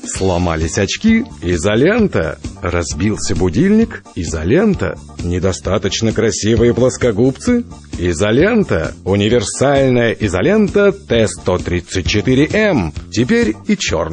Сломались очки? Изолента. Разбился будильник? Изолента. Недостаточно красивые плоскогубцы? Изолента. Универсальная изолента Т-134М. Теперь и черный.